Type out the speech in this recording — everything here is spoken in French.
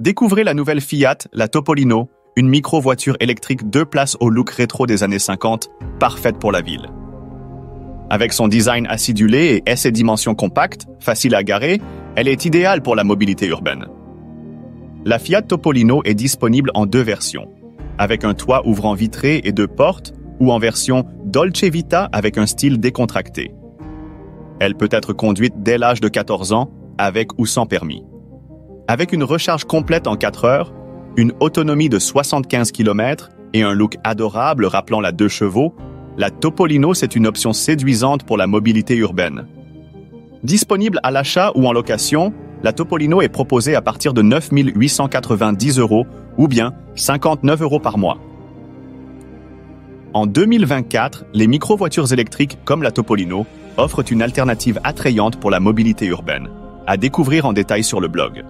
Découvrez la nouvelle Fiat, la Topolino, une micro-voiture électrique deux places au look rétro des années 50, parfaite pour la ville. Avec son design acidulé et ses dimensions compactes, facile à garer, elle est idéale pour la mobilité urbaine. La Fiat Topolino est disponible en deux versions, avec un toit ouvrant vitré et deux portes, ou en version Dolce Vita avec un style décontracté. Elle peut être conduite dès l'âge de 14 ans, avec ou sans permis. Avec une recharge complète en 4 heures, une autonomie de 75 km et un look adorable rappelant la deux chevaux, la Topolino c'est une option séduisante pour la mobilité urbaine. Disponible à l'achat ou en location, la Topolino est proposée à partir de 9 890 euros ou bien 59 euros par mois. En 2024, les micro-voitures électriques comme la Topolino offrent une alternative attrayante pour la mobilité urbaine. À découvrir en détail sur le blog.